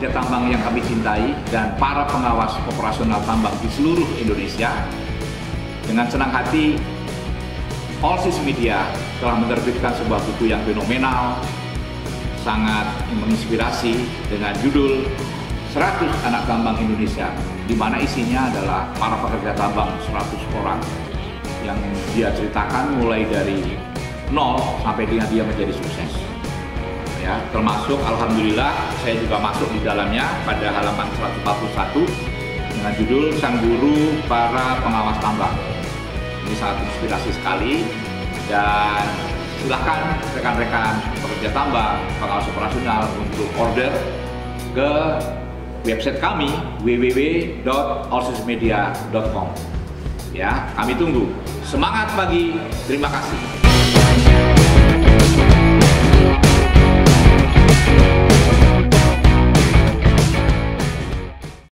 kerja tambang yang kami cintai dan para pengawas operasional tambang di seluruh Indonesia, dengan senang hati Allsis Media telah menerbitkan sebuah buku yang fenomenal, sangat menginspirasi dengan judul 100 anak tambang Indonesia, di mana isinya adalah para pekerja tambang 100 orang yang dia ceritakan mulai dari nol sampai dengan dia menjadi sukses. Ya, termasuk alhamdulillah saya juga masuk di dalamnya pada halaman 141 dengan judul Sang Guru Para Pengawas Tambang. Ini sangat inspirasi sekali dan silahkan rekan-rekan pekerja tambang, pengawas operasional untuk order ke website kami www.allsysmedia.com. Ya, kami tunggu. Semangat pagi, terima kasih.